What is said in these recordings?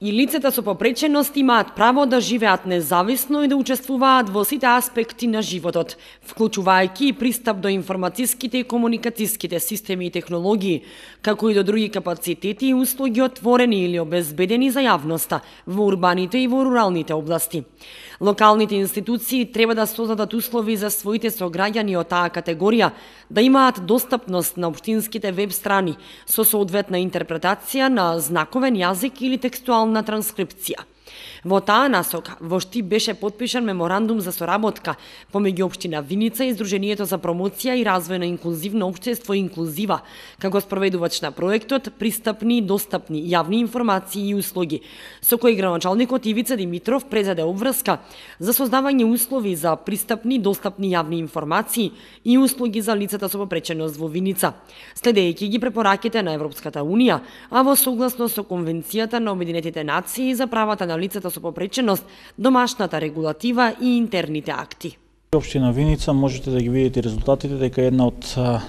И лицата со попреченост имаат право да живеат независно и да учествуваат во сите аспекти на животот, вклучувајќи и пристап до информатиските и комуникатиските системи и технологии, како и до други капацитети и услуги отворени или обезбедени за јавноста во урбаните и во руралните области. Локалните институции треба да создадат услови за своите сограѓани од таа категорија да имаат достапност на општинските веб страни со соодветна интерпретација на знаковен јазик или pełna transkrypcja. Во таа насока, во шти беше подпишан меморандум за соработка помеѓу Обштина Виница и Сдруженијето за промоција и развој на инклузивно општество Инклузива, како спроведувач на проектот Пристапни и достапни јавни информации и услуги, со кој граначалникот Ивица Димитров презеде обврска за создавање услови за пристапни и достапни јавни информации и услуги за лицата со попреченост во Виница, следејќи ги препораките на Европската Унија, а во согласно со Конвенцијата на Обединетите нации за правата на лицата со попреченост, домашната регулатива и интерните акти. Општина Виница можете да ги видите резултатите дека е една од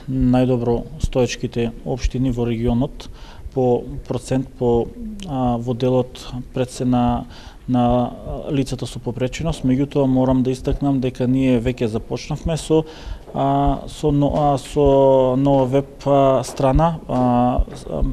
најдобро стоечките општини во регионот по процент по а, во делот пред се на на лицата со попреченост, меѓутоа морам да истакнам дека ние веќе започнавме со а, со, а, со нова веб а, страна. А,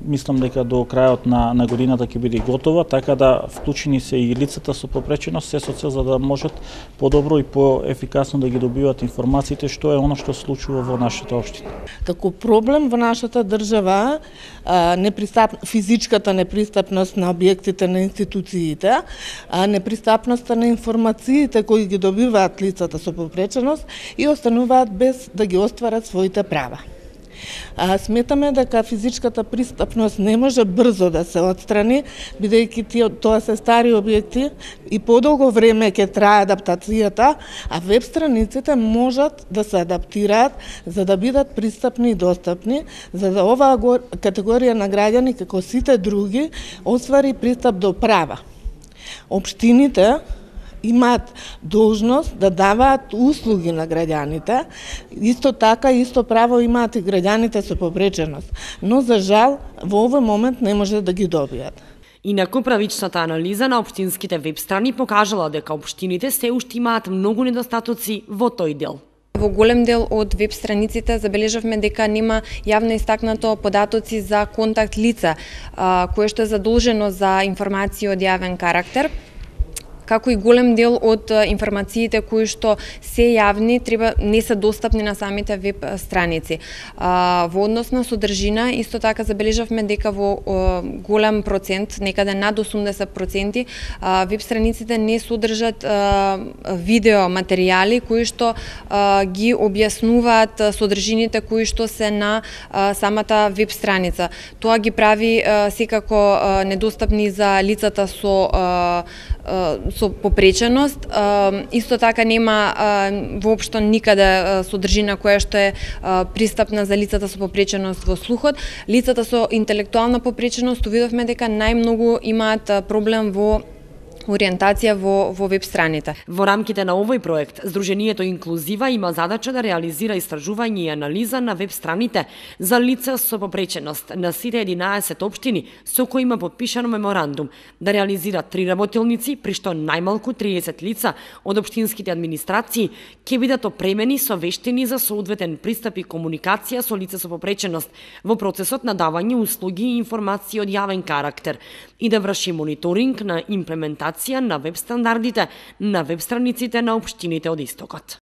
мислам дека до крајот на, на годината ќе биде готова, така да вклучени се и лицата со попреченост, се со цел за да можат подобро и поефикасно да ги добиват информациите што е оно што случува во нашата општина. Како проблем во нашата држава а, непристап, физичката непристапност на објектите на институциите, а непристапноста на информациите кои ги добиваат лицата со попреченост и остануваат без да ги остварат своите права. А, сметаме дека физичката пристапност не може брзо да се отстрани, бидејќи тоа се стари објекти и подолго време ќе трае адаптацијата, а веб страниците можат да се адаптираат за да бидат пристапни и достапни, за да оваа категорија на граѓани, како сите други, оствари пристап до права. Обштините имаат должност да даваат услуги на граѓаните, исто така исто право имаат и граѓаните со попреченост, но за жал во овој момент не може да ги добијат. Инаку правичната анализа на општинските веб страни покажала дека општините се уште имаат многу недостатоци во тој дел. Во голем дел од веб страниците забележавме дека нема јавно истакнато податоци за контакт лица, кое што е задолжено за информации од јавен карактер како и голем дел од информациите кои што се јавни треба не се достапни на самите веб страници. Во однос на содржина исто така забележавме дека во голем процент, некаде над 80%, веб страниците не содржат видео материјали кои што ги објаснуваат содржините кои што се на самата веб страница. Тоа ги прави секако недостапни за лицата со со попреченост. Исто така нема воопшто никаде содржина која што е пристапна за лицата со попреченост во слухот. Лицата со интелектуална попреченост увидовме дека најмногу имаат проблем во ориентација во, во веб страните. Во рамките на овој проект, Сдруженијето Инклузива има задача да реализира истражување и анализа на веб страните за лица со попреченост на сите 11 општини со кои има подпишано меморандум, да реализира три работилници, при што најмалку 30 лица од општинските администрации ќе бидат опремени со вештини за соодветен пристап и комуникација со лица со попреченост во процесот на давање услуги и информации од јавен карактер и да врши мониторинг на имплементација на веб стандардите на веб страниците на општините од Истокот.